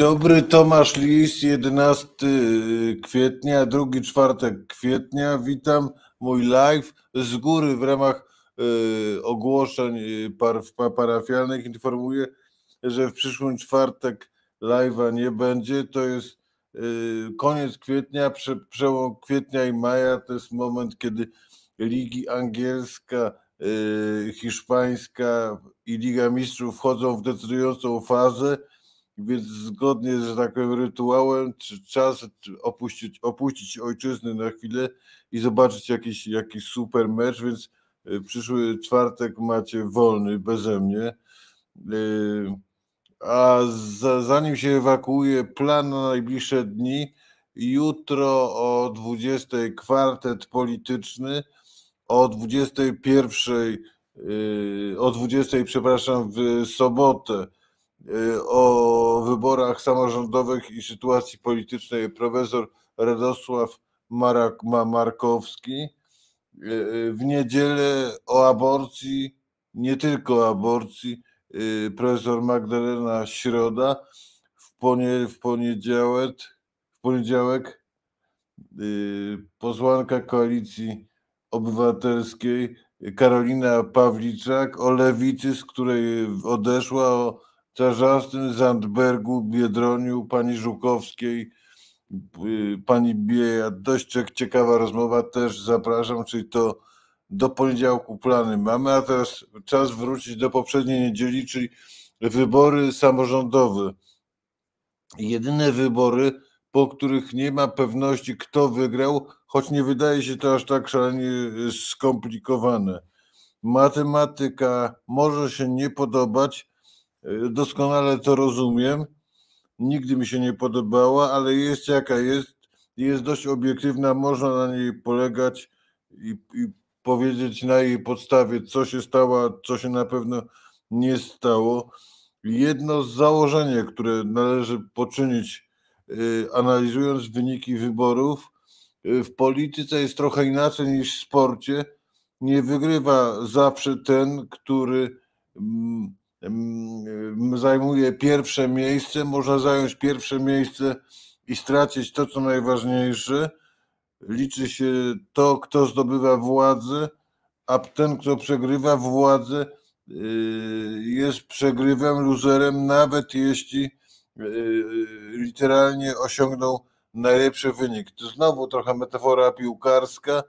Dobry, Tomasz Lis, 11 kwietnia, drugi czwartek kwietnia. Witam, mój live z góry w ramach y, ogłoszeń y, par, parafialnych. Informuję, że w przyszłym czwartek live'a nie będzie. To jest y, koniec kwietnia, prze, przełom kwietnia i maja. To jest moment, kiedy ligi angielska, hiszpańska i Liga Mistrzów wchodzą w decydującą fazę więc zgodnie, że tak powiem, rytuałem, czas opuścić, opuścić ojczyzny na chwilę i zobaczyć jakiś, jakiś super mecz, więc y, przyszły czwartek macie wolny beze mnie. Y, a zanim się ewakuuje, plan na najbliższe dni. Jutro o 20 kwartet polityczny, o 21 y, o 20 przepraszam w sobotę o wyborach samorządowych i sytuacji politycznej profesor Radosław Marak Markowski. Y, y, w niedzielę o aborcji, nie tylko o aborcji, profesor Magdalena Środa. W, ponie, w poniedziałek, w poniedziałek posłanka koalicji obywatelskiej Karolina Pawliczak o lewicy, z której odeszła, o Czarzastym, Zandbergu, Biedroniu, pani Żukowskiej, y, pani Bieja. Dość ciekawa rozmowa, też zapraszam, czyli to do poniedziałku plany mamy, a teraz czas wrócić do poprzedniej niedzieli, czyli wybory samorządowe. Jedyne wybory, po których nie ma pewności, kto wygrał, choć nie wydaje się to aż tak szalenie skomplikowane. Matematyka może się nie podobać, Y, doskonale to rozumiem. Nigdy mi się nie podobała, ale jest jaka jest. Jest dość obiektywna, można na niej polegać i, i powiedzieć na jej podstawie, co się stało, co się na pewno nie stało. Jedno z założeń, które należy poczynić, y, analizując wyniki wyborów, y, w polityce jest trochę inaczej niż w sporcie. Nie wygrywa zawsze ten, który mm, zajmuje pierwsze miejsce, można zająć pierwsze miejsce i stracić to, co najważniejsze. Liczy się to, kto zdobywa władzę, a ten, kto przegrywa władzę, y, jest przegrywem, luzerem, nawet jeśli y, literalnie osiągnął najlepszy wynik. To znowu trochę metafora piłkarska.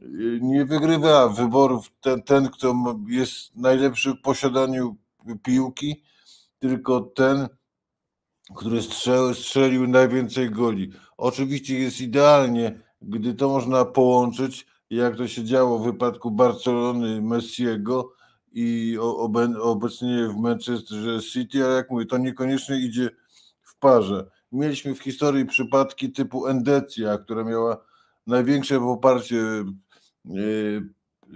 Y, nie wygrywa wyborów ten, ten kto jest najlepszy w posiadaniu piłki, tylko ten, który strzelił, strzelił najwięcej goli. Oczywiście jest idealnie, gdy to można połączyć, jak to się działo w wypadku Barcelony Messiego i obecnie w Manchester City, ale jak mówię, to niekoniecznie idzie w parze. Mieliśmy w historii przypadki typu Endecja, która miała największe poparcie e,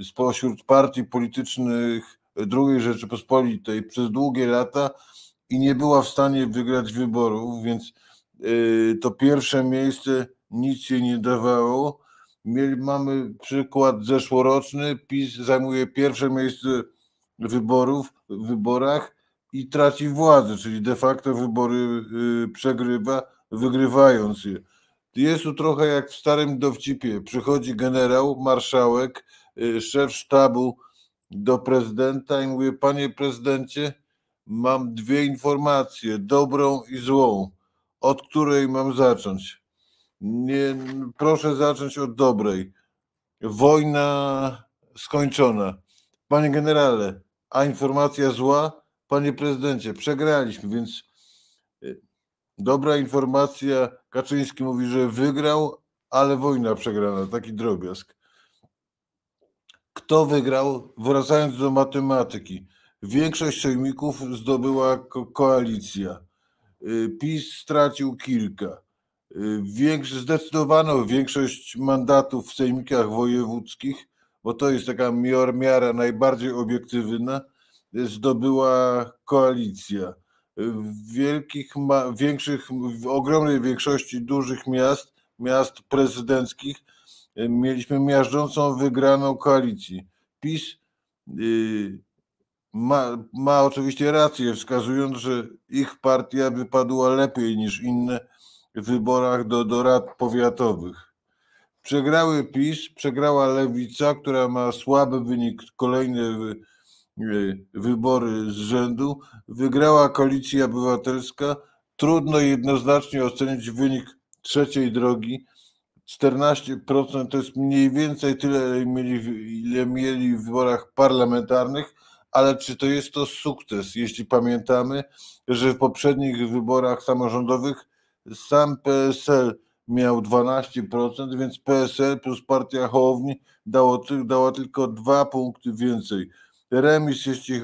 spośród partii politycznych II Rzeczypospolitej przez długie lata i nie była w stanie wygrać wyborów, więc y, to pierwsze miejsce nic się nie dawało. Mamy przykład zeszłoroczny. PiS zajmuje pierwsze miejsce wyborów, w wyborach i traci władzę, czyli de facto wybory y, przegrywa, wygrywając je. Jest tu trochę jak w starym dowcipie. Przychodzi generał, marszałek, y, szef sztabu do prezydenta i mówię, panie prezydencie, mam dwie informacje, dobrą i złą. Od której mam zacząć? Nie, proszę zacząć od dobrej. Wojna skończona. Panie generale, a informacja zła? Panie prezydencie, przegraliśmy, więc y, dobra informacja. Kaczyński mówi, że wygrał, ale wojna przegrana. Taki drobiazg. Kto wygrał? Wracając do matematyki. Większość sejmików zdobyła ko koalicja. Y, PiS stracił kilka. Y, większy, zdecydowano większość mandatów w sejmikach wojewódzkich, bo to jest taka miara najbardziej obiektywna, zdobyła koalicja. W wielkich, większych, w ogromnej większości dużych miast, miast prezydenckich, mieliśmy miażdżącą wygraną koalicji. PiS y, ma, ma oczywiście rację, wskazując, że ich partia wypadła lepiej niż inne w wyborach do, do rad powiatowych. Przegrały PiS, przegrała Lewica, która ma słaby wynik, kolejne wybory z rzędu, wygrała Koalicja Obywatelska. Trudno jednoznacznie ocenić wynik trzeciej drogi. 14% to jest mniej więcej tyle, mieli, ile mieli w wyborach parlamentarnych, ale czy to jest to sukces, jeśli pamiętamy, że w poprzednich wyborach samorządowych sam PSL miał 12%, więc PSL plus partia Hołowni dało, dała tylko dwa punkty więcej. Remis, jeśli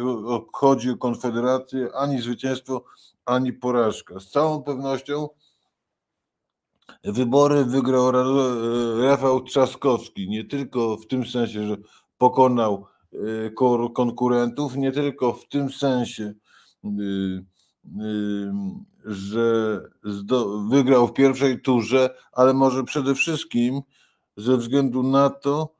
chodzi o Konfederację, ani zwycięstwo, ani porażka. Z całą pewnością wybory wygrał Rafał Trzaskowski, nie tylko w tym sensie, że pokonał y, konkurentów, nie tylko w tym sensie, y, y, że wygrał w pierwszej turze, ale może przede wszystkim ze względu na to,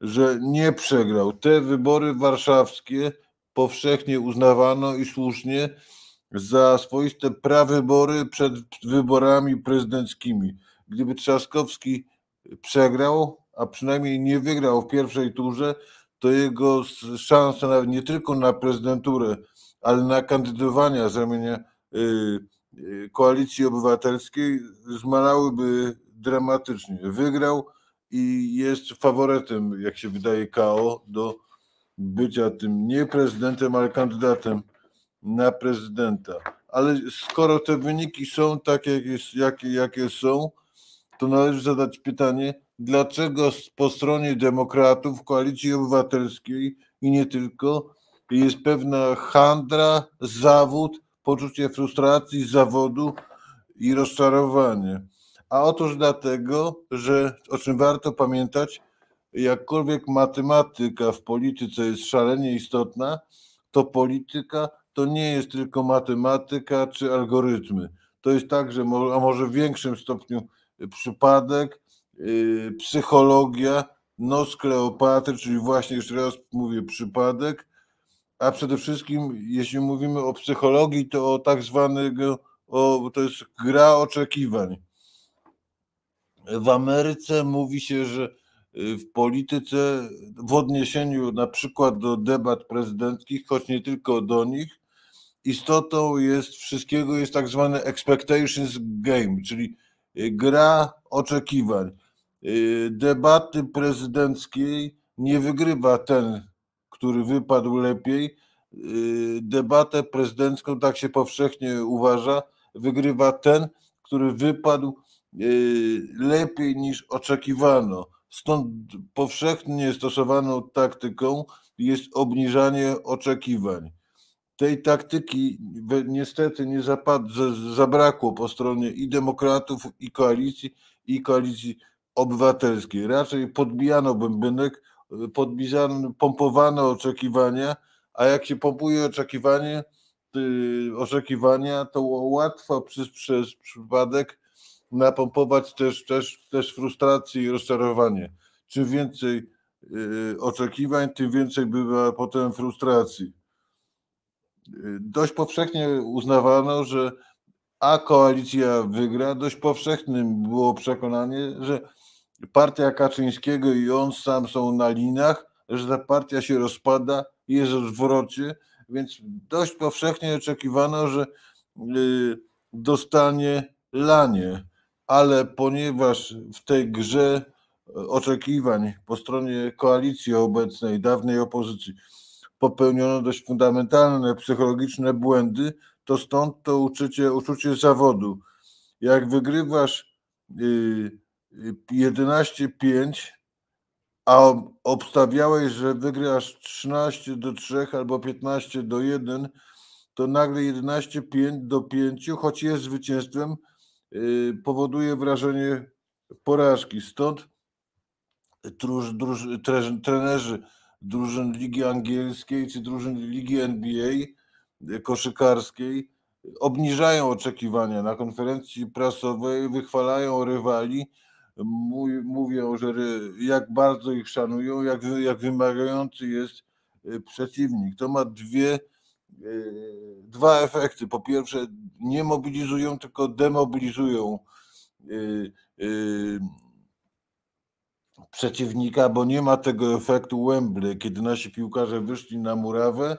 że nie przegrał. Te wybory warszawskie powszechnie uznawano i słusznie za swoiste prawybory przed wyborami prezydenckimi. Gdyby Trzaskowski przegrał, a przynajmniej nie wygrał w pierwszej turze, to jego szanse nie tylko na prezydenturę, ale na kandydowania z ramienia y, y, koalicji obywatelskiej zmalałyby dramatycznie. Wygrał i jest faworytem, jak się wydaje, KO do bycia tym nie prezydentem, ale kandydatem na prezydenta. Ale skoro te wyniki są takie, jakie, jakie są, to należy zadać pytanie, dlaczego po stronie demokratów, koalicji obywatelskiej i nie tylko, jest pewna handra, zawód, poczucie frustracji, zawodu i rozczarowanie. A otóż dlatego, że o czym warto pamiętać, jakkolwiek matematyka w polityce jest szalenie istotna, to polityka to nie jest tylko matematyka czy algorytmy. To jest także, a może w większym stopniu przypadek, yy, psychologia, nos Kleopatry, czyli właśnie jeszcze raz mówię przypadek, a przede wszystkim jeśli mówimy o psychologii, to o tak zwanego, o, to jest gra oczekiwań. W Ameryce mówi się, że y, w polityce, w odniesieniu na przykład do debat prezydenckich, choć nie tylko do nich, istotą jest wszystkiego jest tak zwany expectations game, czyli y, gra oczekiwań. Y, debaty prezydenckiej nie wygrywa ten, który wypadł lepiej. Debatę prezydencką, tak się powszechnie uważa, wygrywa ten, który wypadł Y, lepiej niż oczekiwano. Stąd powszechnie stosowaną taktyką jest obniżanie oczekiwań. Tej taktyki niestety nie zapadł, zabrakło po stronie i demokratów, i koalicji, i koalicji obywatelskiej. Raczej podbijano bębenek, podbijano, pompowano oczekiwania, a jak się pompuje oczekiwanie, oczekiwania, to łatwo przez, przez przypadek napompować też, też, też frustrację i rozczarowanie. Czym więcej y, oczekiwań, tym więcej bywa potem frustracji. Dość powszechnie uznawano, że a koalicja wygra, dość powszechnym było przekonanie, że partia Kaczyńskiego i on sam są na linach, że ta partia się rozpada jest w zwrocie, więc dość powszechnie oczekiwano, że y, dostanie lanie. Ale ponieważ w tej grze oczekiwań po stronie koalicji obecnej, dawnej opozycji, popełniono dość fundamentalne psychologiczne błędy, to stąd to uczucie, uczucie zawodu. Jak wygrywasz 11-5, y, a obstawiałeś, że wygrasz 13 do 3 albo 15 do 1, to nagle 11-5 do 5, choć jest zwycięstwem, Y, powoduje wrażenie porażki. Stąd druż, druż, trenerzy drużyn Ligi Angielskiej czy drużyn Ligi NBA y, koszykarskiej obniżają oczekiwania na konferencji prasowej, wychwalają rywali, mówią, że jak bardzo ich szanują, jak, jak wymagający jest przeciwnik. To ma dwie, dwa efekty. Po pierwsze, nie mobilizują, tylko demobilizują przeciwnika, bo nie ma tego efektu Wembley, kiedy nasi piłkarze wyszli na murawę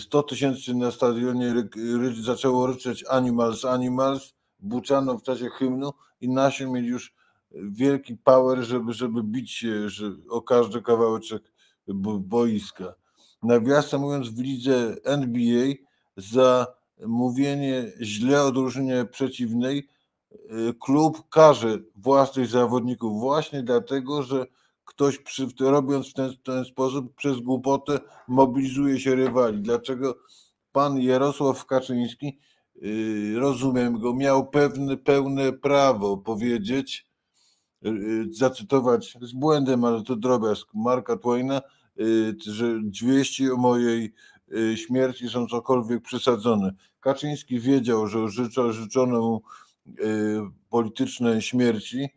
100 tysięcy na stadionie ry, ry, zaczęło ryczeć Animals, Animals, buczano w czasie hymnu i nasi mieli już wielki power, żeby, żeby bić się o każdy kawałeczek boiska. Nawiasem mówiąc, w lidze NBA za mówienie źle o drużynie przeciwnej klub karze własnych zawodników właśnie dlatego, że ktoś przy, robiąc w ten, ten sposób przez głupotę mobilizuje się rywali. Dlaczego pan Jarosław Kaczyński, yy, rozumiem go, miał pewne, pełne prawo powiedzieć, yy, zacytować z błędem, ale to drobiazg Marka Twaina, że dwieści o mojej śmierci są cokolwiek przesadzone. Kaczyński wiedział, że życzo, życzono mu politycznej śmierci,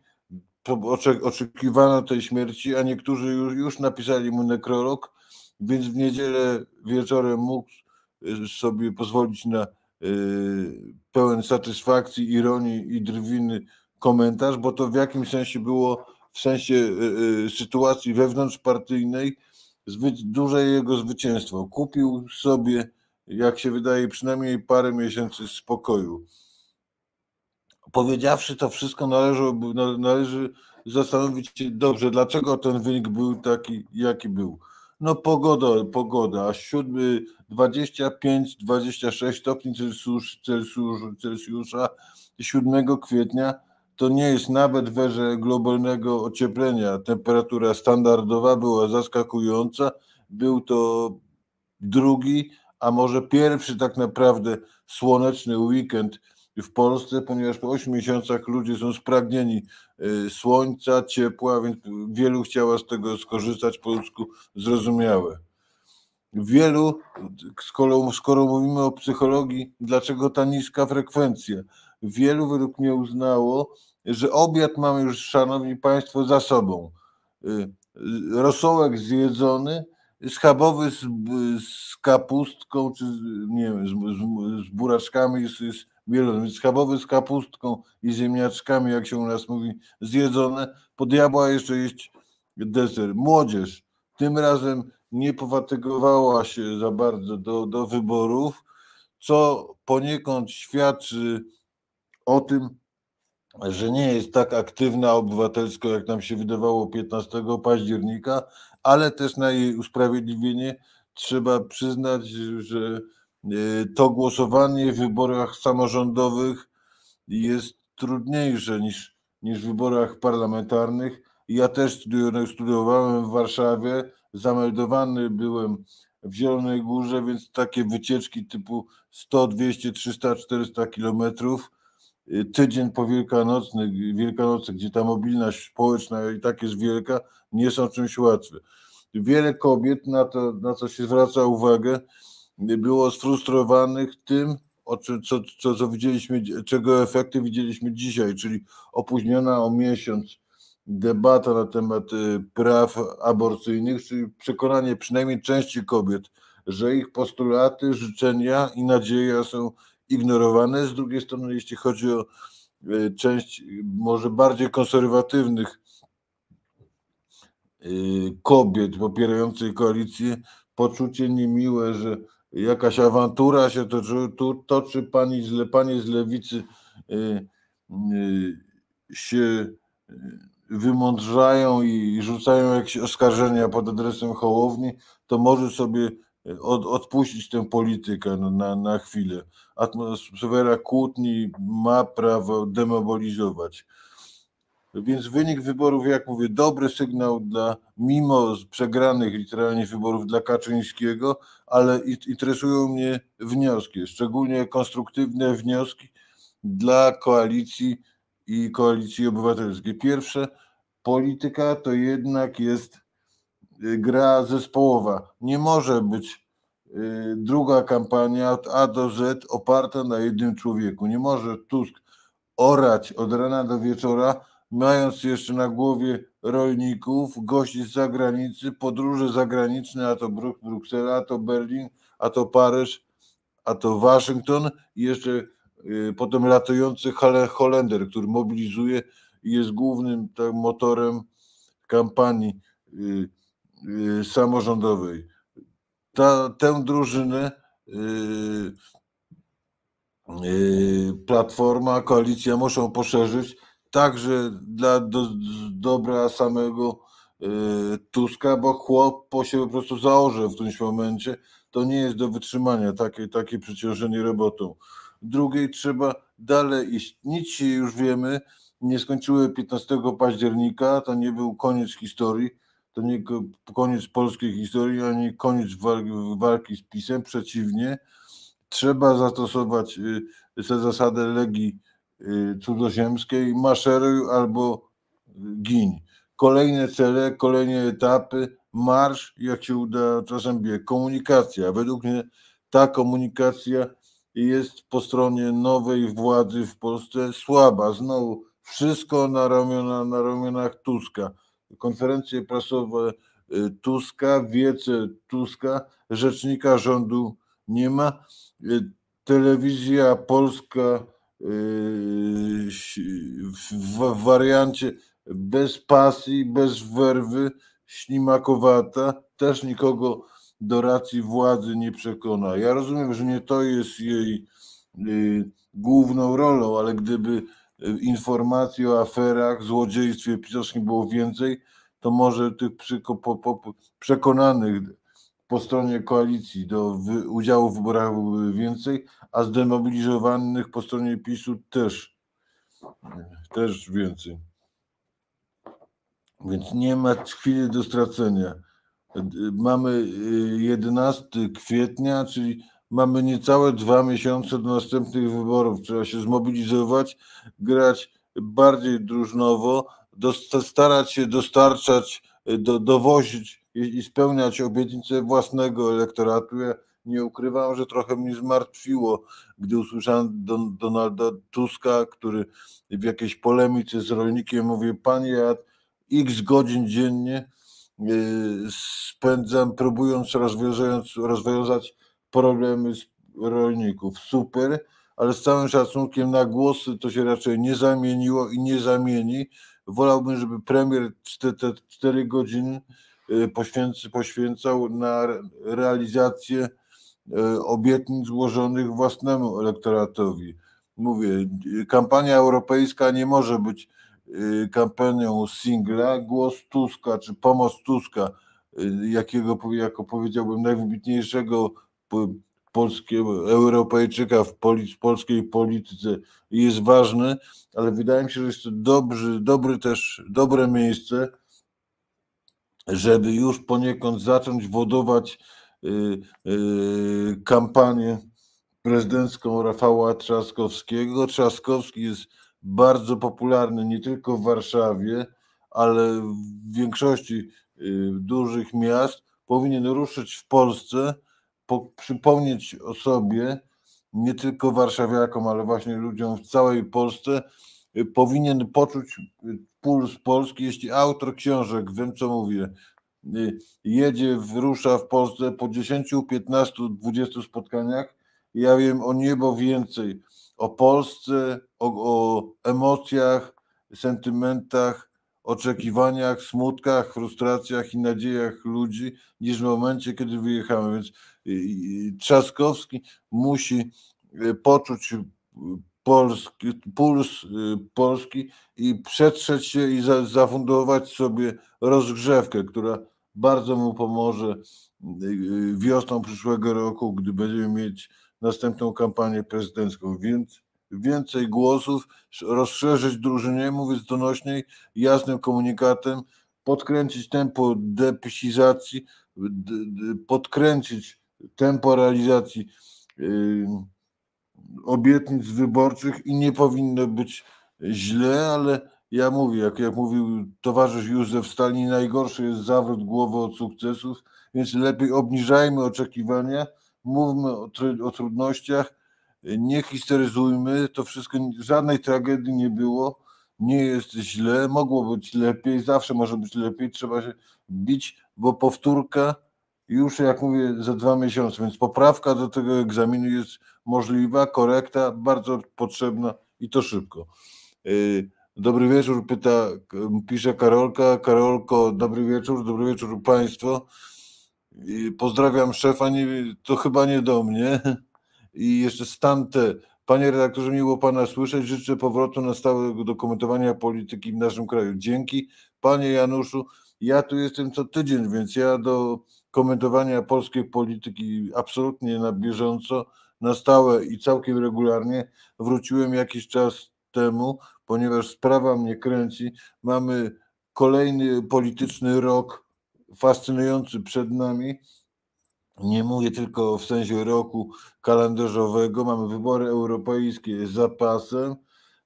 oczekiwano tej śmierci, a niektórzy już, już napisali mu nekrolog, więc w niedzielę wieczorem mógł y, sobie pozwolić na y, pełen satysfakcji, ironii i drwiny komentarz, bo to w jakimś sensie było w sensie y, sytuacji wewnątrzpartyjnej duże jego zwycięstwo. Kupił sobie, jak się wydaje, przynajmniej parę miesięcy spokoju powiedziawszy to wszystko, należy, należy zastanowić się dobrze, dlaczego ten wynik był taki, jaki był. No pogoda, pogoda, a siódmy 25-26 stopni Celsjusza, Celsjusza 7 kwietnia to nie jest nawet w erze globalnego ocieplenia. Temperatura standardowa była zaskakująca. Był to drugi, a może pierwszy tak naprawdę słoneczny weekend w Polsce, ponieważ po 8 miesiącach ludzie są spragnieni y, słońca, ciepła, więc wielu chciała z tego skorzystać, po ludzku zrozumiałe. Wielu, skoro, skoro mówimy o psychologii, dlaczego ta niska frekwencja? Wielu według mnie uznało, że obiad mamy już, szanowni państwo, za sobą. Y, rosołek zjedzony, schabowy z, z kapustką, czy nie wiem, z, z, z buraczkami, z, z mielone, więc schabowy z kapustką i ziemniaczkami, jak się u nas mówi, zjedzone. Po diabła jeszcze jeść deser. Młodzież tym razem nie powatygowała się za bardzo do, do wyborów, co poniekąd świadczy o tym, że nie jest tak aktywna obywatelsko, jak nam się wydawało 15 października, ale też na jej usprawiedliwienie trzeba przyznać, że to głosowanie w wyborach samorządowych jest trudniejsze niż, niż w wyborach parlamentarnych. Ja też studiowałem w Warszawie, zameldowany byłem w Zielonej Górze, więc takie wycieczki typu 100, 200, 300, 400 kilometrów, e, tydzień po Wielkanocnych, Wielkanocy, gdzie ta mobilność społeczna i tak jest wielka, nie są czymś łatwym. Wiele kobiet, na to, na co się zwraca uwagę, było sfrustrowanych tym, o czym, co, co, co widzieliśmy, czego efekty widzieliśmy dzisiaj, czyli opóźniona o miesiąc debata na temat y, praw aborcyjnych, czyli przekonanie przynajmniej części kobiet, że ich postulaty, życzenia i nadzieja są ignorowane. Z drugiej strony, jeśli chodzi o y, część może bardziej konserwatywnych y, kobiet popierających koalicję, poczucie niemiłe, że jakaś awantura się toczy, tu, toczy pani z, panie z lewicy y, y, się y, wymądrzają i rzucają jakieś oskarżenia pod adresem Hołowni, to może sobie od, odpuścić tę politykę na, na, chwilę. Atmosfera kłótni ma prawo demobilizować. Więc wynik wyborów, jak mówię, dobry sygnał dla, mimo przegranych literalnie wyborów dla Kaczyńskiego, ale interesują mnie wnioski, szczególnie konstruktywne wnioski dla koalicji i koalicji obywatelskiej. Pierwsze, polityka to jednak jest y, gra zespołowa. Nie może być y, druga kampania od A do Z oparta na jednym człowieku. Nie może Tusk orać od rana do wieczora, mając jeszcze na głowie rolników, gości z zagranicy, podróże zagraniczne, a to Bruksela, a to Berlin, a to Paryż, a to Waszyngton i jeszcze y, potem latający Holender, który mobilizuje i jest głównym tak, motorem kampanii y, y, samorządowej. Ta, tę drużynę Platforma, koalicja muszą poszerzyć także dla do, dobra samego Tuska, bo chłop po się po prostu zaorze w którymś momencie to nie jest do wytrzymania takie, takie przeciążenie robotą. Drugiej trzeba dalej iść. Nic się już wiemy, nie skończyły 15 października, to nie był koniec historii, to nie koniec polskiej historii, ani koniec walki z PiSem, przeciwnie. Trzeba zastosować y, tę zasadę legii y, cudzoziemskiej, maszeruj albo gin. Kolejne cele, kolejne etapy, marsz, jak się uda, czasem wie, komunikacja. Według mnie ta komunikacja jest po stronie nowej władzy w Polsce słaba. Znowu wszystko na, ramiona, na ramionach Tuska. Konferencje prasowe y, Tuska, wiece Tuska, rzecznika rządu nie ma. Y, telewizja polska y, w wariancie bez pasji, bez werwy, ślimakowata, też nikogo do racji władzy nie przekona. Ja rozumiem, że nie to jest jej y, główną rolą, ale gdyby y, informacji o aferach, złodziejstwie pisowskim było więcej, to może tych przekonanych po stronie koalicji do udziału w wyborach byłoby więcej, a zdemobilizowanych po stronie PiSu też, też więcej. Więc nie ma chwili do stracenia. Mamy 11 y, kwietnia, czyli mamy niecałe dwa miesiące do następnych wyborów. Trzeba się zmobilizować, grać bardziej drużnowo, starać się dostarczać, do, dowozić i spełniać obietnice własnego elektoratu. Ja nie ukrywam, że trochę mnie zmartwiło, gdy usłyszałem Don, Donalda Tuska, który w jakiejś polemice z rolnikiem mówi, panie, ja x godzin dziennie y, spędzam próbując rozwiązując, rozwiązać problemy rolników. Super, ale z całym szacunkiem na głosy to się raczej nie zamieniło i nie zamieni. Wolałbym, żeby premier te 4 godziny poświęc, poświęcał na realizację y, obietnic złożonych własnemu elektoratowi. Mówię, kampania europejska nie może być Y, kampanią singla głos Tuska, czy pomoc Tuska, y, jakiego, jako powiedziałbym, najwybitniejszego polskiego Europejczyka w polskiej polityce jest ważny, ale wydaje mi się, że jest to dobry, dobry też, dobre miejsce, żeby już poniekąd zacząć wodować y, kampanię prezydencką Rafała Trzaskowskiego. Trzaskowski jest bardzo popularny nie tylko w Warszawie, ale w większości y, dużych miast, powinien ruszyć w Polsce, po, przypomnieć o sobie, nie tylko warszawiakom, ale właśnie ludziom w całej Polsce, y, powinien poczuć y, puls Polski, jeśli autor książek, wiem co mówię, jedzie, rusza w Polsce po 10, 15, 20 spotkaniach, ja wiem o niebo więcej o Polsce, o, o emocjach, sentymentach, oczekiwaniach, smutkach, frustracjach i nadziejach ludzi niż w momencie, kiedy wyjechamy. Więc Trzaskowski musi y, poczuć Polski, puls y, Polski i przetrzeć się i za, zafundować sobie rozgrzewkę, która bardzo mu pomoże y, wiosną przyszłego roku, gdy będziemy mieć następną kampanię prezydencką, więc więcej głosów, rozszerzyć drużynie, mówiąc donośniej, jasnym komunikatem, podkręcić tempo depisizacji, podkręcić tempo realizacji obietnic wyborczych i nie powinno być źle, ale ja mówię, jak, jak mówił towarzysz Józef Stalin, najgorszy jest zawrót głowy od sukcesów, więc lepiej obniżajmy oczekiwania, mówmy o, o trudnościach, nie histeryzujmy, to wszystko, żadnej tragedii nie było, nie jest źle, mogło być lepiej, zawsze może być lepiej, trzeba się bić, bo powtórka już, jak mówię, za dwa miesiące, więc poprawka do tego egzaminu jest możliwa, korekta, bardzo potrzebna i to szybko. Y, dobry wieczór, pyta, pisze Karolka. Karolko, dobry wieczór, dobry wieczór Państwo. Pozdrawiam szefa, nie, to chyba nie do mnie. I jeszcze Stante. Panie redaktorze, miło Pana słyszeć. Życzę powrotu na stałe do komentowania polityki w naszym kraju. Dzięki. Panie Januszu, ja tu jestem co tydzień, więc ja do komentowania polskiej polityki absolutnie na bieżąco, na stałe i całkiem regularnie wróciłem jakiś czas temu, ponieważ sprawa mnie kręci. Mamy kolejny polityczny rok fascynujący przed nami. Nie mówię tylko w sensie roku kalendarzowego. Mamy wybory europejskie z zapasem.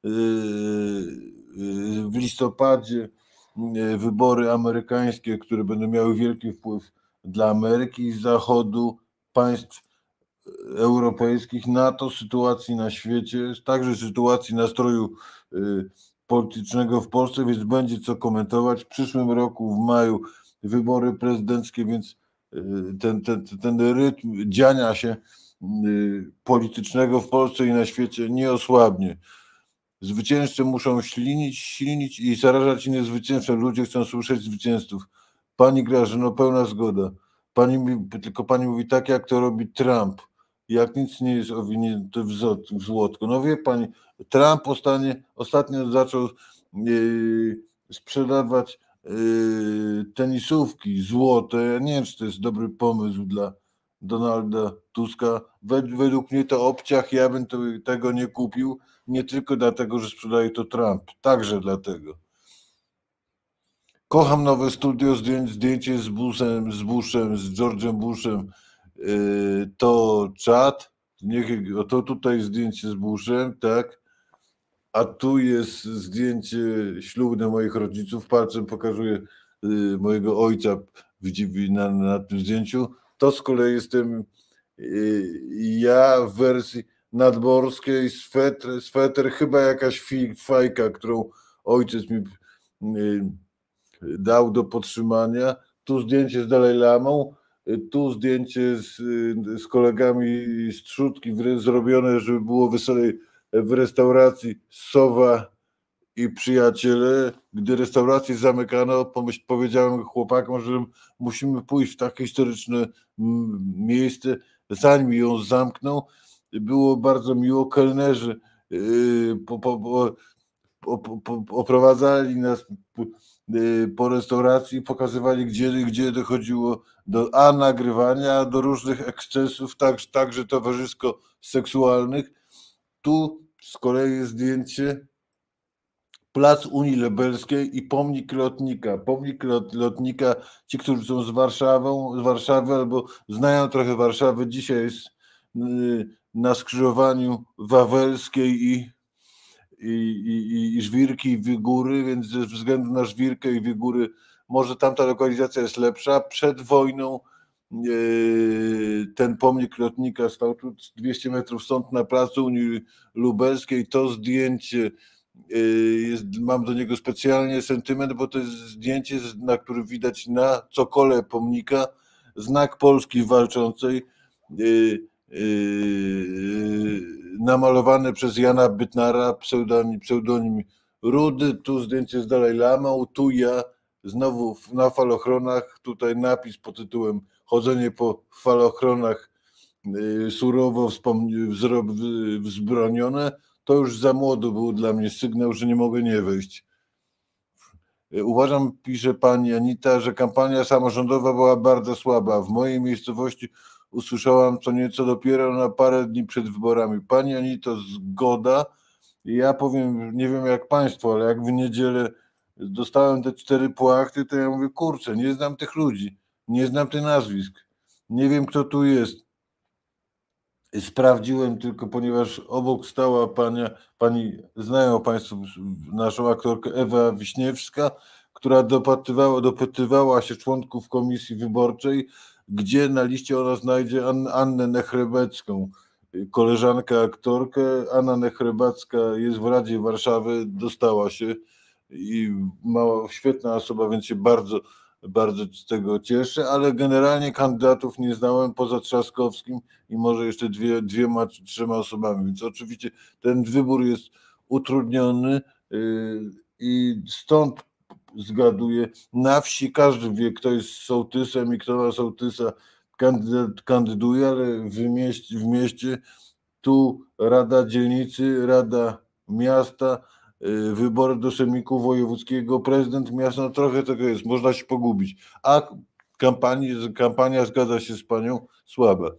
Yy, yy, w listopadzie yy, wybory amerykańskie, które będą miały wielki wpływ dla Ameryki Zachodu, państw europejskich, NATO, sytuacji na świecie, także sytuacji nastroju politycznego w Polsce, więc będzie co komentować. W przyszłym roku, w maju, wybory prezydenckie, więc y, ten, ten, ten rytm dziania się y, politycznego w Polsce i na świecie nie osłabnie. Zwycięzcy muszą ślinić, silnić i zarażać innych zwycięzców. Ludzie chcą słyszeć zwycięzców. Pani Grażyno, pełna zgoda. Pani, tylko pani mówi tak, jak to robi Trump. Jak nic nie jest owinięte w, złotko. No wie pani, Trump ostatnio, ostatnio zaczął yy, sprzedawać Yy, tenisówki złote. Ja nie wiem, czy to jest dobry pomysł dla Donalda Tuska. Według mnie to obciach, ja bym to, tego nie kupił, nie tylko dlatego, że sprzedaje to Trump, także dlatego. Kocham nowe studio, zdjęcie, zdjęcie z Bushem, z Bushem, z George'em Bushem. Yy, to czat, niech, to tutaj zdjęcie z Bushem, tak a tu jest zdjęcie ślubne moich rodziców. Palcem pokazuję y, mojego ojca na, na tym zdjęciu. To z kolei jestem y, ja w wersji nadborskiej, sweter, sweter chyba jakaś fajka, którą ojciec mi dał do podtrzymania. Tu zdjęcie z Dalaj Lamą, tu zdjęcie z, z kolegami z trzutki zrobione, żeby było weselej w restauracji Sowa i przyjaciele. Gdy restaurację zamykano, powiedziałem chłopakom, że musimy pójść w takie historyczne miejsce, zanim ją zamkną. Było bardzo miło. Kelnerzy yy, po, po, po, oprowadzali nas po restauracji, pokazywali, gdzie, gdzie dochodziło do a nagrywania, do różnych ekscesów, także, także towarzysko-seksualnych tu z kolei zdjęcie Plac Unii Lubelskiej i pomnik lotnika. Pomnik lotnika, ci, którzy są z Warszawą, z Warszawy albo znają trochę Warszawy, dzisiaj jest y, na skrzyżowaniu Wawelskiej i, i, i, i Żwirki i Wygóry, więc ze względu na Żwirkę i Wygóry może tamta lokalizacja jest lepsza. Przed wojną Yy, ten pomnik lotnika stał tu 200 metrów stąd na placu Unii Lubelskiej. To zdjęcie yy, jest, mam do niego specjalnie sentyment, bo to jest zdjęcie, na którym widać na cokole pomnika znak Polski walczącej yy, namalowany przez Jana Bytnara, pseudonim, pseudonim Rudy, tu zdjęcie z Dalaj Lamą, tu ja znowu na falochronach, tutaj napis pod tytułem chodzenie po falochronach y, surowo wzbronione, to już za młodo był dla mnie sygnał, że nie mogę nie wejść. Y, uważam, pisze pani Anita, że kampania samorządowa była bardzo słaba. W mojej miejscowości usłyszałam co nieco dopiero na parę dni przed wyborami. Pani Anito, zgoda. Ja powiem, nie wiem jak państwo, ale jak w niedzielę dostałem te cztery płachty, to ja mówię, kurczę, nie znam tych ludzi. Nie znam tych nazwisk. Nie wiem, kto tu jest. Sprawdziłem tylko, ponieważ obok stała pani, pani znają Państwo naszą aktorkę Ewa Wiśniewska, która dopytywała, dopytywała się członków komisji wyborczej, gdzie na liście ona znajdzie Annę Nechrebecką. koleżankę aktorkę. Anna Nechrybacka jest w Radzie Warszawy, dostała się i ma świetna osoba, więc się bardzo, bardzo z tego cieszę, ale generalnie kandydatów nie znałem poza Trzaskowskim i może jeszcze dwie, dwiema trzema osobami, więc oczywiście ten wybór jest utrudniony yy, i stąd zgaduję, na wsi każdy wie, kto jest sołtysem i kto ma sołtysa, kandydat kandyduje, ale w mieście, w mieście tu Rada Dzielnicy, Rada Miasta, y, wybory do Sejmiku Wojewódzkiego, prezydent miasta, no trochę tego jest, można się pogubić. A kampanii, kampania, zgadza się z panią, słaba.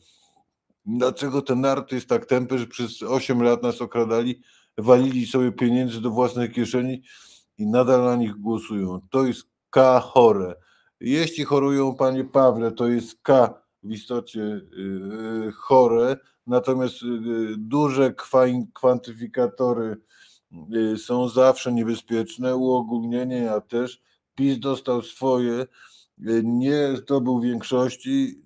Dlaczego ten naród jest tak tępy, że przez 8 lat nas okradali, walili sobie pieniędzy do własnej kieszeni i nadal na nich głosują? To jest K chore. Jeśli chorują, panie Pawle, to jest K w istocie y, chore, natomiast y, duże kwantyfikatory y, są zawsze niebezpieczne, uogólnienia też. PiS dostał swoje, nie zdobył większości,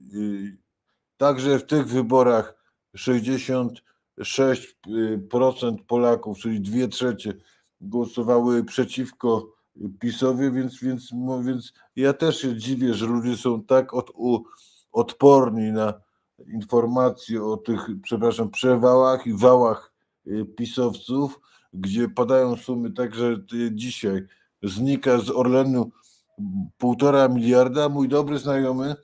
także w tych wyborach 66% Polaków, czyli dwie trzecie, głosowały przeciwko PiSowi, więc, więc, więc ja też się dziwię, że ludzie są tak od, u, odporni na informacje o tych, przepraszam, przewałach i wałach y, pisowców, gdzie padają sumy tak, że dzisiaj znika z Orlenu półtora miliarda. Mój dobry znajomy,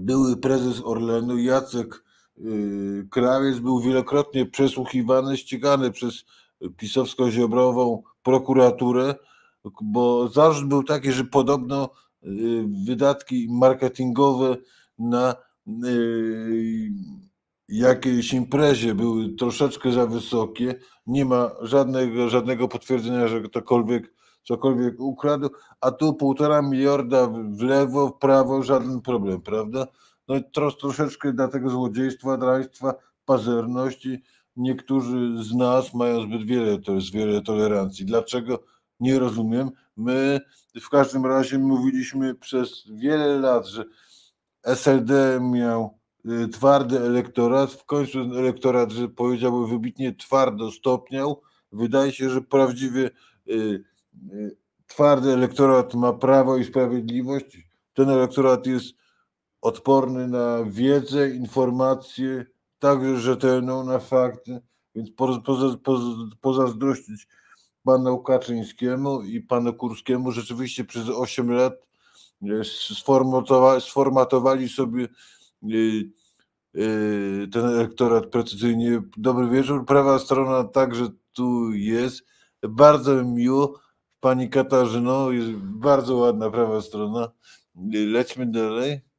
były prezes Orlenu, Jacek y, Krawiec, był wielokrotnie przesłuchiwany, ścigany przez pisowsko-ziobrową prokuraturę, bo zarzut był taki, że podobno Y, wydatki marketingowe na y, jakiejś imprezie były troszeczkę za wysokie. Nie ma żadnego, żadnego potwierdzenia, że ktokolwiek cokolwiek ukradł, a tu półtora miliarda w lewo, w prawo, żaden problem, prawda? No i tro, troszeczkę dla tego złodziejstwa, draństwa, pazerności niektórzy z nas mają zbyt wiele, to jest wiele tolerancji. Dlaczego? Nie rozumiem. My w każdym razie mówiliśmy przez wiele lat, że SLD miał y, twardy elektorat, w końcu elektorat, że powiedziałby wybitnie twardo stopniał. Wydaje się, że prawdziwie y, y, twardy elektorat ma prawo i sprawiedliwość. Ten elektorat jest odporny na wiedzę, informacje, także rzetelną, na fakty, więc pozazdrościć panu Kaczyńskiemu i panu Kurskiemu rzeczywiście przez 8 lat e, sformatowali, sformatowali sobie e, e, ten elektorat precyzyjnie. Dobry wieczór. Prawa strona także tu jest. Bardzo mi miło. Pani Katarzyno, jest bardzo ładna prawa strona. Lećmy dalej.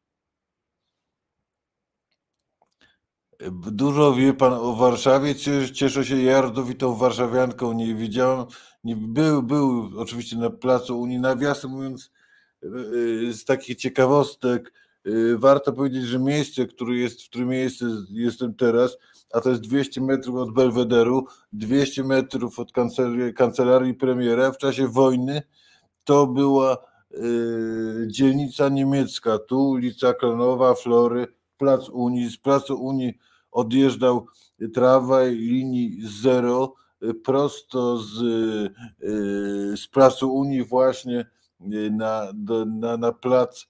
Dużo wie pan o Warszawie. Cieszę się jardowitą warszawianką. Nie widziałem. Nie, był, był oczywiście na Placu Unii. Nawiasem mówiąc, e, e, z takich ciekawostek, e, warto powiedzieć, że miejsce, które jest, w którym miejsce jestem teraz, a to jest 200 metrów od Belwederu, 200 metrów od kancelarii, premiera, w czasie wojny to była dzielnica niemiecka. Tu ulica Klonowa, Flory, Plac Unii. Z Placu Unii odjeżdżał tramwaj linii zero prosto z, y, z Placu Unii właśnie y, na, na, na plac,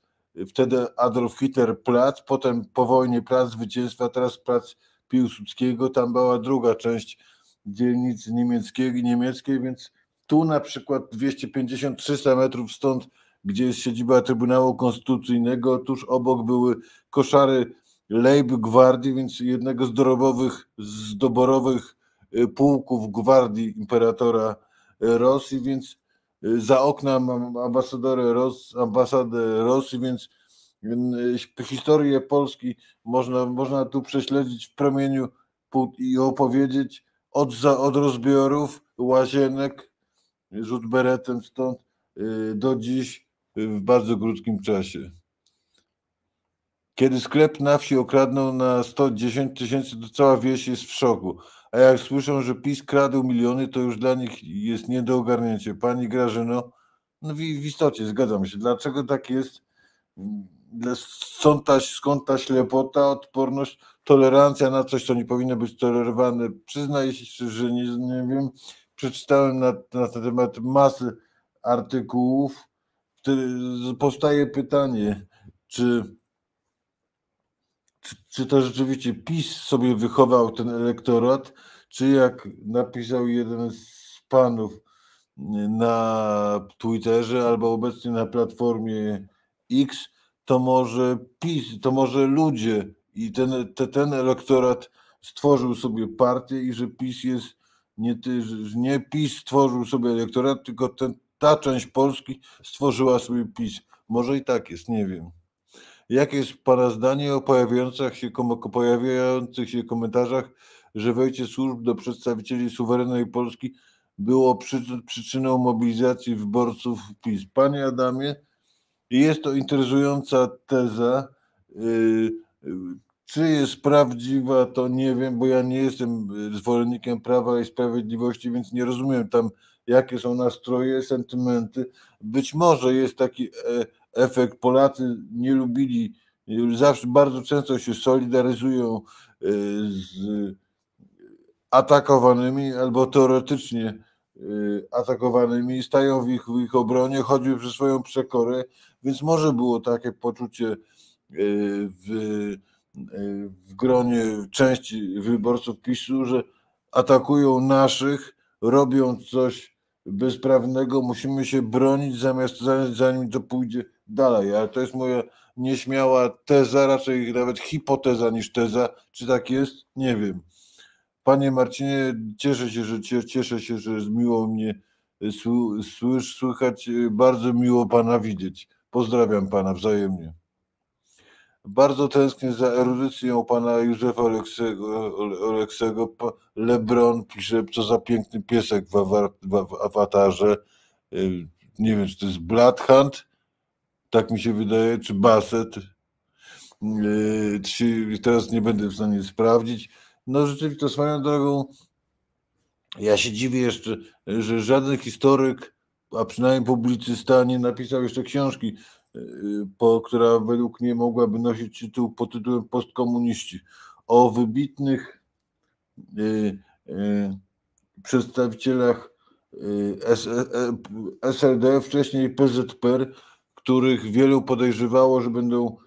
wtedy Adolf Hitler plac, potem po wojnie plac zwycięstwa, teraz plac Piłsudskiego, tam była druga część dzielnicy niemieckiej, niemieckiej, więc tu na przykład 250-300 metrów stąd, gdzie jest siedziba Trybunału Konstytucyjnego, tuż obok były koszary Leib Gwardii, więc jednego z dorobowych, z doborowych y, pułków Gwardii Imperatora Rosji, więc y, za oknem ambasadorę Ros, ambasadę Rosji, więc y, historię Polski można, można tu prześledzić w promieniu i opowiedzieć od, za, od rozbiorów, łazienek, rzut beretem stąd do dziś w bardzo krótkim czasie. Kiedy sklep na wsi okradną na 110 tysięcy, to cała wieś jest w szoku. A jak słyszą, że PiS kradł miliony, to już dla nich jest nie do ogarnięcia. Pani Grażyno, no w, w istocie zgadzam się. Dlaczego tak jest? Skąd ta, skąd ta ślepota, odporność, tolerancja na coś, co nie powinno być tolerowane? Przyznaję się, że nie, nie wiem. Przeczytałem na, na ten temat masę artykułów. Powstaje pytanie, czy, czy, czy to rzeczywiście PiS sobie wychował ten elektorat, czy jak napisał jeden z panów na Twitterze albo obecnie na platformie X, to może PiS, to może ludzie i ten, te, ten elektorat stworzył sobie partię i że PiS jest nie, nie PiS stworzył sobie elektorat, tylko ten, ta część Polski stworzyła sobie PiS. Może i tak jest, nie wiem. Jakie jest Pana zdanie o pojawiających się, pojawiających się komentarzach, że wejście służb do przedstawicieli suwerennej Polski było przyczyną mobilizacji wyborców PiS? Panie Adamie, jest to interesująca teza. Y, czy jest prawdziwa, to nie wiem, bo ja nie jestem zwolennikiem prawa i sprawiedliwości, więc nie rozumiem tam, jakie są nastroje, sentymenty. Być może jest taki e, efekt. Polacy nie lubili, zawsze bardzo często się solidaryzują e, z atakowanymi albo teoretycznie e, atakowanymi, stają w ich, w ich obronie, choćby przez swoją przekorę, więc może było takie poczucie w w gronie części wyborców PiSu, że atakują naszych, robią coś bezprawnego, musimy się bronić zamiast zanim to pójdzie dalej. Ale to jest moja nieśmiała teza, raczej nawet hipoteza niż teza. Czy tak jest? Nie wiem. Panie Marcinie, cieszę się, że cieszę się, że miło mnie słysz, słychać. Bardzo miło pana widzieć. Pozdrawiam pana wzajemnie. Bardzo tęsknię za erudycją pana Józefa Oleksego. Oleksego. Lebron pisze, co za piękny piesek w, awar, w awatarze. Y, nie wiem, czy to jest Bloodhunt, tak mi się wydaje, czy Basset. Y, czy teraz nie będę w stanie sprawdzić. No rzeczywiście, to swoją drogą, ja się dziwię jeszcze, że żaden historyk, a przynajmniej publicysta nie napisał jeszcze książki po, która według mnie mogłaby nosić tytuł pod tytułem Postkomuniści, o wybitnych y, y, przedstawicielach y, SLD, wcześniej PZPR, których wielu podejrzewało, że będą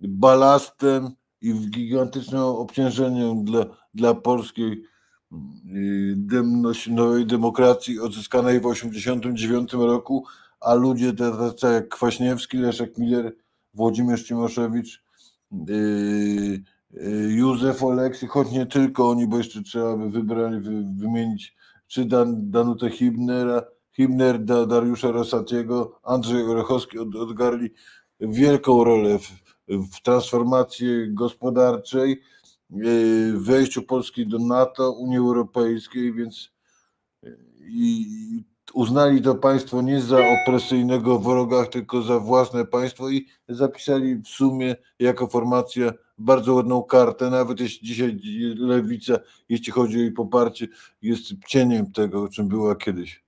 balastem i gigantycznym obciążeniem dla, dla polskiej nowej demokracji odzyskanej w 1989 roku, a ludzie tacy jak Kwaśniewski, Leszek Miller, Włodzimierz Cimoszewicz, yy, Józef Oleksy, choć nie tylko oni, bo jeszcze trzeba by wybrać, wymienić czy Dan, Danutę Hibnera, Hibner, Dariusza Rosatiego, Andrzej Orechowski od, odgarli wielką rolę w, w transformacji gospodarczej, yy, wejściu Polski do NATO, Unii Europejskiej, więc i uznali to państwo nie za opresyjnego wroga, tylko za własne państwo i zapisali w sumie jako formacja bardzo ładną kartę, nawet jeśli dzisiaj lewica, jeśli chodzi o jej poparcie, jest cieniem tego, czym była kiedyś.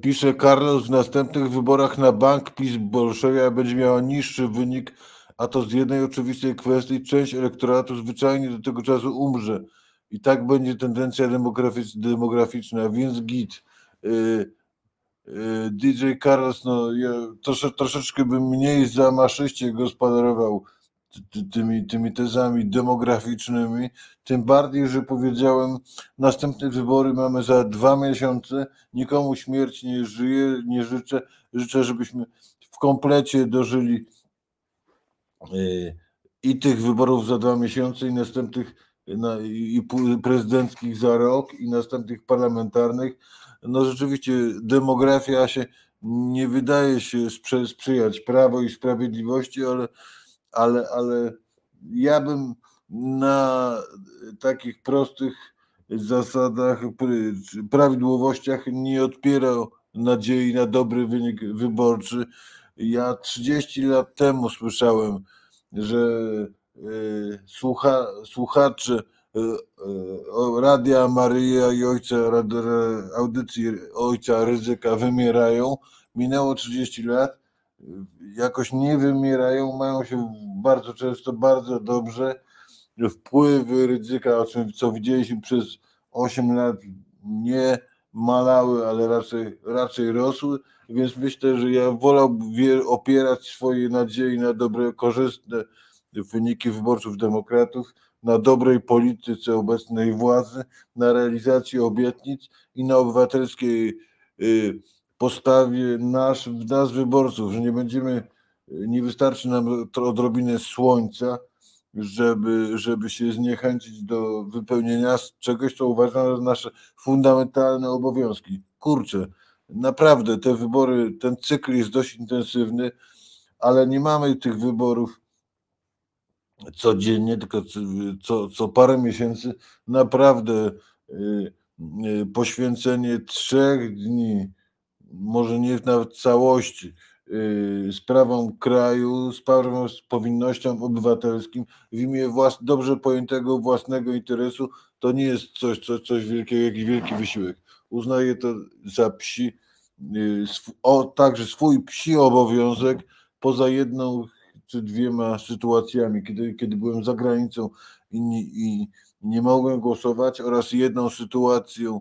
Pisze Carlos, w następnych wyborach na bank PiS Bolszewia będzie miała niższy wynik, a to z jednej oczywistej kwestii, część elektoratu zwyczajnie do tego czasu umrze i tak będzie tendencja demograficzna, więc git. Y, y, DJ Carlos, no ja trosze, troszeczkę bym mniej zamaszyście gospodarował tymi, tymi tezami demograficznymi, tym bardziej, że powiedziałem, następne wybory mamy za dwa miesiące, nikomu śmierć nie żyje, nie życzę, życzę, żebyśmy w komplecie dożyli y, i tych wyborów za dwa miesiące i następnych na, i prezydenckich za rok i następnych parlamentarnych, no rzeczywiście demografia się nie wydaje się sprzyjać Prawo i Sprawiedliwości, ale, ale, ale ja bym na takich prostych zasadach, prawidłowościach nie odpierał nadziei na dobry wynik wyborczy. Ja 30 lat temu słyszałem, że słucha, słuchacze y, y, Radia Maryja i Ojca audycji Ojca Ryzyka wymierają. Minęło 30 lat, jakoś nie wymierają, mają się bardzo często bardzo dobrze. Wpływy ryzyka, o czym co widzieliśmy przez 8 lat, nie malały, ale raczej, raczej rosły, więc myślę, że ja wolałbym opierać swoje nadzieje na dobre, korzystne wyniki wyborców demokratów, na dobrej polityce obecnej władzy, na realizacji obietnic i na obywatelskiej y, postawie nas, nas wyborców, że nie będziemy, nie wystarczy nam odrobinę słońca, żeby, żeby się zniechęcić do wypełnienia czegoś, co uważam za nasze fundamentalne obowiązki. Kurczę, naprawdę te wybory, ten cykl jest dość intensywny, ale nie mamy tych wyborów codziennie, tylko co, co parę miesięcy. Naprawdę y, y, poświęcenie trzech dni, może nie nawet całości, Y, sprawą kraju, sprawą z powinnością obywatelskim w imię włas, dobrze pojętego własnego interesu, to nie jest coś, coś, coś wielkiego, jakiś wielki wysiłek. Uznaję to za psi, o, także swój psi obowiązek poza jedną dwiema sytuacjami, kiedy, kiedy byłem za granicą i, i nie mogłem głosować oraz jedną sytuacją,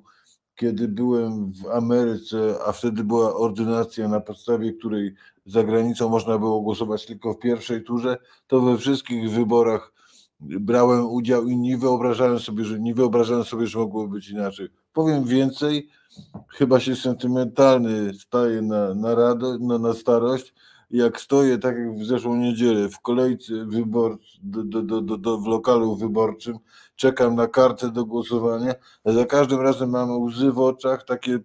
kiedy byłem w Ameryce, a wtedy była ordynacja, na podstawie której za granicą można było głosować tylko w pierwszej turze, to we wszystkich wyborach brałem udział i nie wyobrażałem sobie, że nie wyobrażałem sobie, że mogło być inaczej. Powiem więcej, chyba się sentymentalny staje na, na, na, na starość, jak stoję, tak jak w zeszłą niedzielę, w kolejce wybor, do, do, do, do, w lokalu wyborczym, czekam na kartę do głosowania, za każdym razem mam łzy w oczach, takie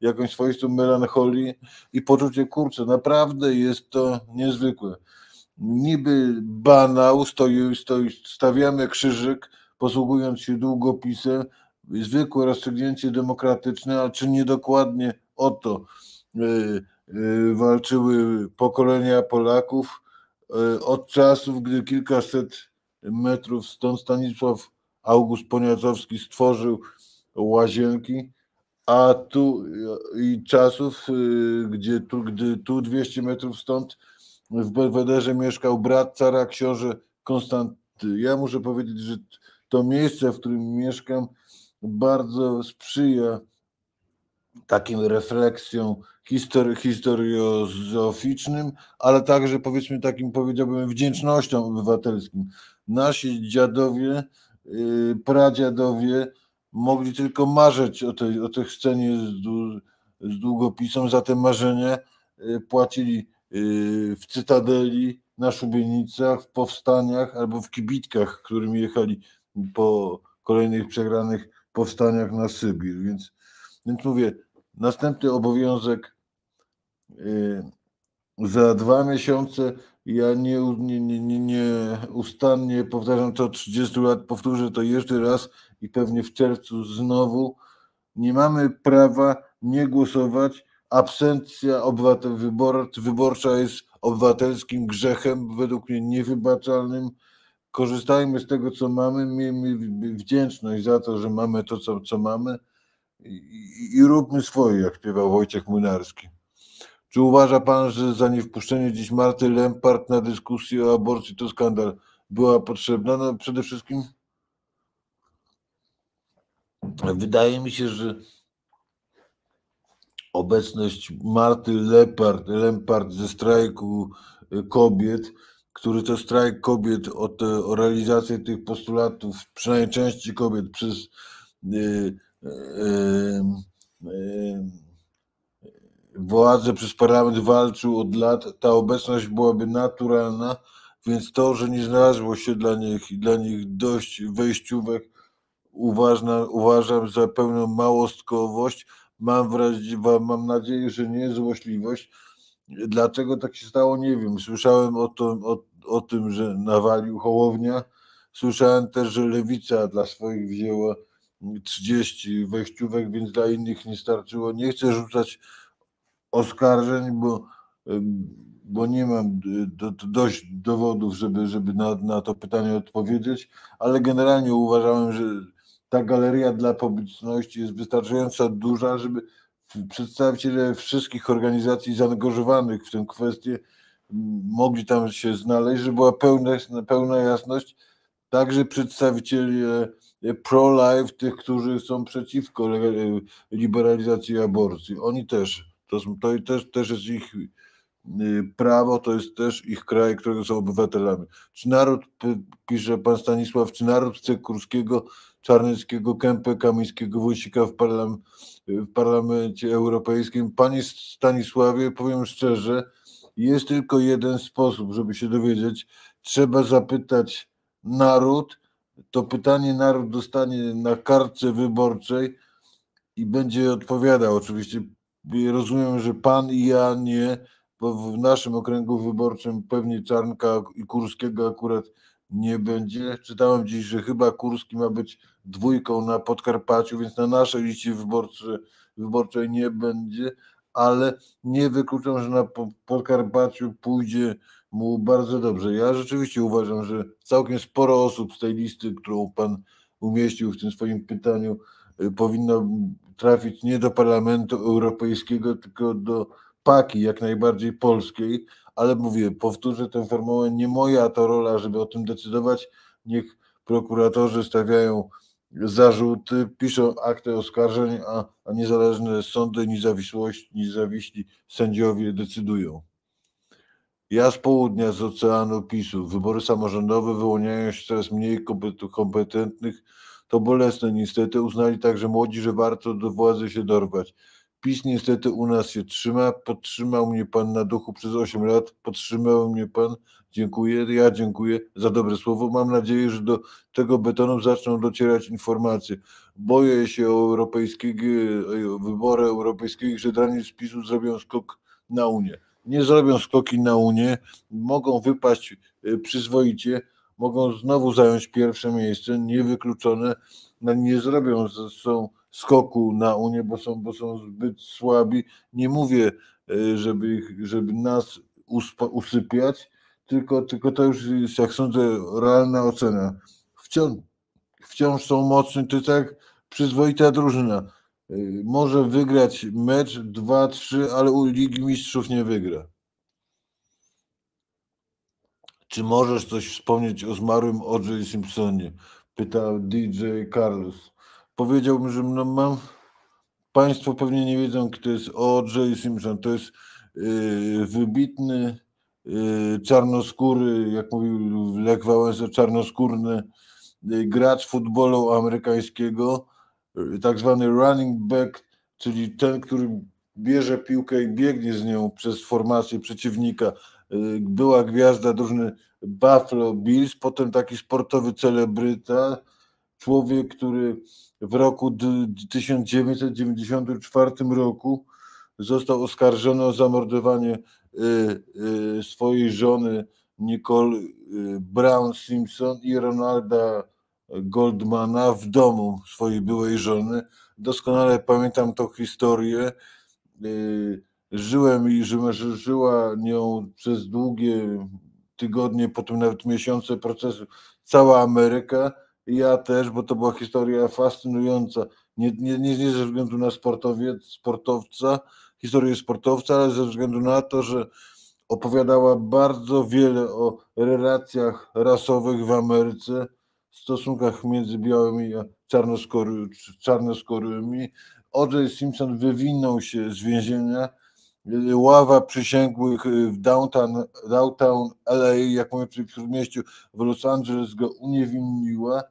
jakąś swoistą melancholię i poczucie, kurczę, naprawdę jest to niezwykłe. Niby banał, stoi, stoi, stawiamy krzyżyk, posługując się długopisem, zwykłe rozstrzygnięcie demokratyczne, a czy nie dokładnie o to, yy, walczyły pokolenia Polaków y, od czasów, gdy kilkaset metrów stąd Stanisław August Poniatowski stworzył łazienki, a tu i czasów, y, gdzie tu, gdy tu 200 metrów stąd w Belwederze mieszkał brat cara książę Konstanty. Ja muszę powiedzieć, że to miejsce, w którym mieszkam, bardzo sprzyja takim refleksjom histori historiozoficznym, ale także powiedzmy takim powiedziałbym wdzięcznością obywatelskim. Nasi dziadowie, yy, pradziadowie mogli tylko marzyć o tej, o tej scenie z, z długopisem, za te marzenie yy, płacili yy, w Cytadeli, na szubienicach, w powstaniach albo w kibitkach, którymi jechali po kolejnych przegranych powstaniach na Sybir. Więc, więc mówię, następny obowiązek Y, za dwa miesiące ja nie, nie, nie, nie ustannie powtarzam to 30 lat, powtórzę to jeszcze raz i pewnie w czerwcu znowu. Nie mamy prawa nie głosować. Absencja obywatel wybor, wyborcza jest obywatelskim grzechem, według mnie niewybaczalnym. Korzystajmy z tego, co mamy, miejmy wdzięczność za to, że mamy to, co, co mamy i, i, róbmy swoje, jak śpiewał Wojciech Młynarski. Czy uważa pan, że za niewpuszczenie dziś Marty Lempart na dyskusję o aborcji to skandal była potrzebna? No przede wszystkim wydaje mi się, że obecność Marty Lepard, Lempart ze strajku kobiet, który to strajk kobiet o, te, o realizację tych postulatów, przynajmniej części kobiet przez yy, władze przez parlament walczył od lat, ta obecność byłaby naturalna, więc to, że nie znalazło się dla nich, dla nich dość wejściówek, uważna, uważam za pełną małostkowość. Mam, mam nadzieję, że nie złośliwość. Dlaczego tak się stało, nie wiem. Słyszałem o, to, o, o tym, że nawalił Hołownia. Słyszałem też, że Lewica dla swoich wzięła 30 wejściówek, więc dla innych nie starczyło. Nie chcę rzucać oskarżeń, bo, bo nie mam do, dość dowodów, żeby, żeby na, na to pytanie odpowiedzieć, ale generalnie uważałem, że ta galeria dla publiczności jest wystarczająco duża, żeby przedstawiciele wszystkich organizacji zaangażowanych w tę kwestię mogli tam się znaleźć, że była pełna, pełna jasność, także przedstawiciele pro-life, tych, którzy są przeciwko liberalizacji aborcji. Oni też, to, to też, też jest ich y, prawo, to jest też ich kraj, którego są obywatelami. Czy naród, pisze pan Stanisław, czy naród chce Kurskiego, Czarnyckiego, Kępę, Kamińskiego, Wójcika w, parlam, w Parlamencie Europejskim? Panie Stanisławie, powiem szczerze, jest tylko jeden sposób, żeby się dowiedzieć. Trzeba zapytać naród, to pytanie naród dostanie na kartce wyborczej i będzie odpowiadał. Oczywiście rozumiem, że pan i ja nie, bo w naszym okręgu wyborczym pewnie Czarnka i Kurskiego akurat nie będzie. Czytałem dziś, że chyba Kurski ma być dwójką na Podkarpaciu, więc na naszej liście wyborczej, wyborczej nie będzie, ale nie wykluczam, że na Podkarpaciu pójdzie mu bardzo dobrze. Ja rzeczywiście uważam, że całkiem sporo osób z tej listy, którą pan umieścił w tym swoim pytaniu, y, powinno trafić nie do Parlamentu Europejskiego, tylko do paki jak najbardziej polskiej, ale mówię, powtórzę tę formułę, nie moja to rola, żeby o tym decydować. Niech prokuratorzy stawiają zarzuty, piszą akty oskarżeń, a, a niezależne sądy, niezawisłość, niezawiśli sędziowie decydują. Ja z południa, z oceanu PiSu, wybory samorządowe wyłaniają się coraz mniej kompetentnych. To bolesne niestety. Uznali także młodzi, że warto do władzy się dorwać. PiS niestety u nas się trzyma. Podtrzymał mnie pan na duchu przez 8 lat. Podtrzymał mnie pan. Dziękuję. Ja dziękuję za dobre słowo. Mam nadzieję, że do tego betonu zaczną docierać informacje. Boję się o europejskie wybory europejskie, że drani z PiSu zrobią skok na Unię nie zrobią skoki na Unię, mogą wypaść y, przyzwoicie, mogą znowu zająć pierwsze miejsce, niewykluczone, no nie zrobią są skoku na Unię, bo są, bo są zbyt słabi. Nie mówię, y, żeby, żeby nas usypiać, tylko, tylko to już jest, jak sądzę, realna ocena. Wciąż, wciąż są mocni, to jest tak przyzwoita drużyna może wygrać mecz, dwa, trzy, ale u Ligi Mistrzów nie wygra. Czy możesz coś wspomnieć o zmarłym O.J. Simpsonie? Pytał DJ Carlos. Powiedziałbym, że no mam. Państwo pewnie nie wiedzą, kto jest O.J. Simpson. To jest yy, wybitny yy, czarnoskóry, jak mówił Lech Wałęsa, czarnoskórny yy, gracz futbolu amerykańskiego tak zwany running back, czyli ten, który bierze piłkę i biegnie z nią przez formację przeciwnika. Y, była gwiazda drużyny Buffalo Bills, potem taki sportowy celebryta, człowiek, który w roku 1994 roku został oskarżony o zamordowanie y, y, swojej żony Nicole Brown Simpson i Ronalda Goldmana w domu swojej byłej żony. Doskonale pamiętam tą historię. Y, żyłem i żyła nią przez długie tygodnie, potem nawet miesiące procesu cała Ameryka. Ja też, bo to była historia fascynująca. Nie, nie, nie ze względu na sportowiec, sportowca, historię sportowca, ale ze względu na to, że opowiadała bardzo wiele o relacjach rasowych w Ameryce stosunkach między białymi a czarnoskóry, czarnoskórymi. O.J. Simpson wywinął się z więzienia. Ława przysięgłych w downtown, downtown LA, jak mówię, w śródmieściu w Los Angeles go uniewinniła.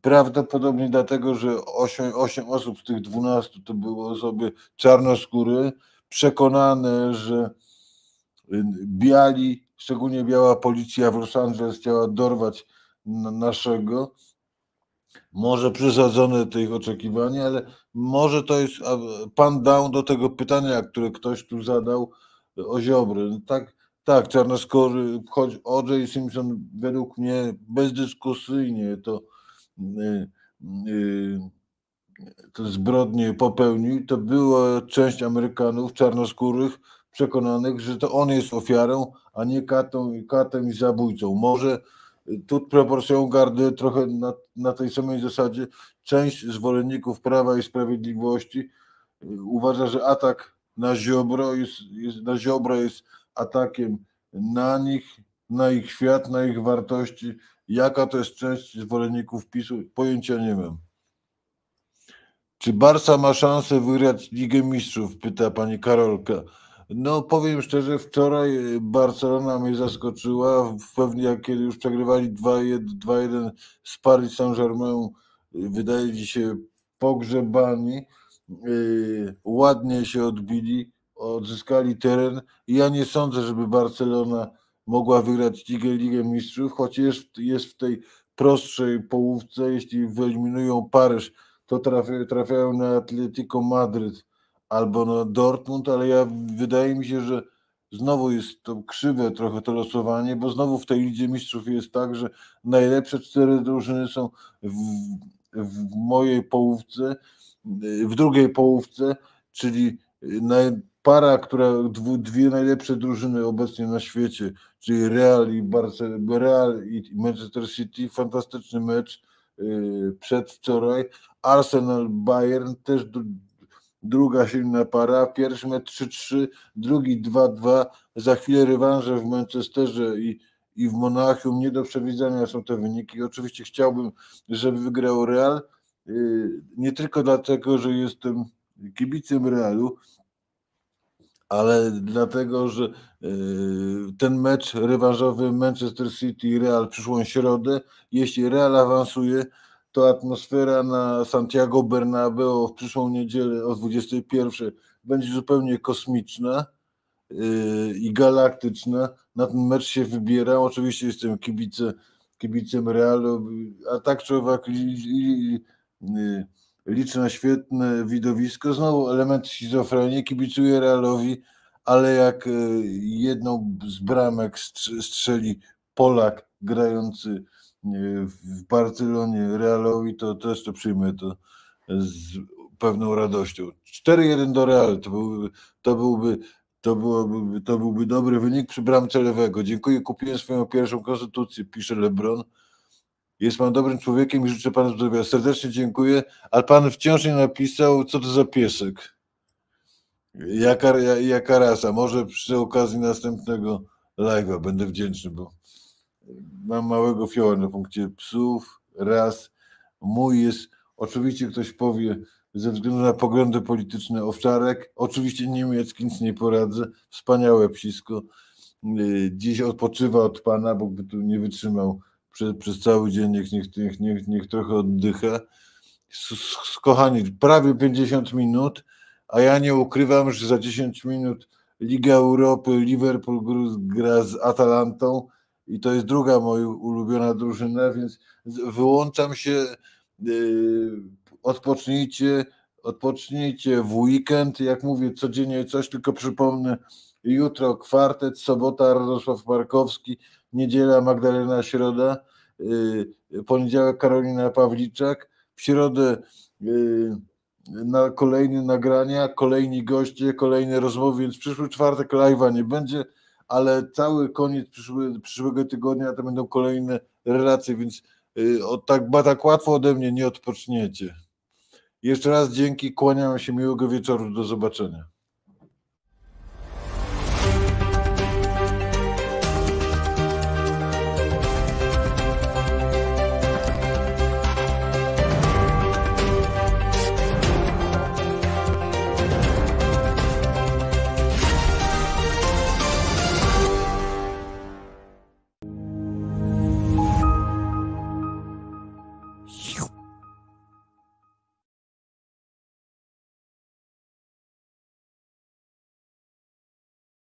Prawdopodobnie dlatego, że 8, 8 osób z tych 12 to były osoby czarnoskóry, przekonane, że biali, szczególnie biała policja w Los Angeles chciała dorwać naszego. Może przesadzone tych oczekiwań, ale może to jest pan dał do tego pytania, które ktoś tu zadał o Ziobry. No tak, tak, czarnoskóry, choć O.J. Simpson według mnie bezdyskusyjnie to, yy, yy, to zbrodnie popełnił, to była część Amerykanów czarnoskórych przekonanych, że to on jest ofiarą, a nie katą, katem i zabójcą. Może tu proporcją gardy trochę na, na tej samej zasadzie część zwolenników Prawa i Sprawiedliwości uważa, że atak na Ziobro jest, jest, na Ziobro jest atakiem na nich, na ich świat, na ich wartości. Jaka to jest część zwolenników PiSu? Pojęcia nie mam. Czy Barca ma szansę wygrać Ligę Mistrzów? Pyta pani Karolka. No powiem szczerze, wczoraj Barcelona mnie zaskoczyła. Pewnie jak kiedy już przegrywali 2-1 z Paris Saint-Germain, wydaje mi się pogrzebani. Y, ładnie się odbili, odzyskali teren. Ja nie sądzę, żeby Barcelona mogła wygrać Ligę, Ligę Mistrzów, choć jest, w tej prostszej połówce, jeśli wyeliminują Paryż, to trafiają na Atletico Madryt albo na Dortmund, ale ja wydaje mi się, że znowu jest to krzywe trochę to losowanie, bo znowu w tej Lidze Mistrzów jest tak, że najlepsze cztery drużyny są w, w mojej połówce, w drugiej połówce, czyli para, która dwie najlepsze drużyny obecnie na świecie, czyli Real i Barcelona, Real i Manchester City, fantastyczny mecz y, przedwczoraj. Arsenal Bayern też druga silna para, pierwszy mecz 3-3, drugi 2-2, za chwilę rewanże w Manchesterze i, i w Monachium, nie do przewidzenia są te wyniki. Oczywiście chciałbym, żeby wygrał Real, y, nie tylko dlatego, że jestem kibicem Realu, ale dlatego, że y, ten mecz rewanżowy Manchester City i Real przyszłą środę, jeśli Real awansuje, to atmosfera na Santiago Bernabeu w przyszłą niedzielę o 21 będzie zupełnie kosmiczna yy, i galaktyczna. Na ten mecz się wybieram. Oczywiście jestem kibice, kibicem Realu, a tak człowiek liczy na świetne widowisko. Znowu element schizofrenii, kibicuję Realowi, ale jak yy, jedną z bramek strzeli Polak grający w Barcelonie Realowi, to też to przyjmę to z pewną radością. 4-1 do Real to byłby, to byłby to, byłoby, to byłby dobry wynik przy bramce lewego. Dziękuję, kupiłem swoją pierwszą konstytucję, pisze Lebron. Jest pan dobrym człowiekiem i życzę panu zdrowia. Serdecznie dziękuję, ale pan wciąż nie napisał, co to za piesek. Jaka, jaka rasa? Może przy okazji następnego live'a będę wdzięczny, bo mam małego fioła na punkcie psów, ras. Mój jest, oczywiście ktoś powie, ze względu na poglądy polityczne owczarek, oczywiście niemiecki, nic nie poradzę, wspaniałe psisko. Y, dziś odpoczywa od pana, bo by tu nie wytrzymał przez, przez cały dzień, niech, niech, niech, niech, niech trochę oddycha. Kochani, prawie 50 minut, a ja nie ukrywam, że za 10 minut Liga Europy, Liverpool gra z Atalantą, i to jest druga moja ulubiona drużyna, więc wyłączam się, yy, odpocznijcie, odpocznijcie w weekend, jak mówię, codziennie coś, tylko przypomnę, jutro kwartet, sobota Radosław Markowski, niedziela Magdalena Środa, yy, poniedziałek Karolina Pawliczak, w środę yy, na kolejne nagrania, kolejni goście, kolejne rozmowy, więc przyszły czwartek live'a nie będzie, ale cały koniec przyszły, przyszłego tygodnia to będą kolejne relacje, więc yy, tak, tak łatwo ode mnie nie odpoczniecie. Jeszcze raz dzięki, kłaniam się, miłego wieczoru, do zobaczenia.